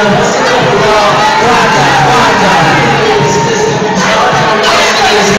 我们是乐高画家画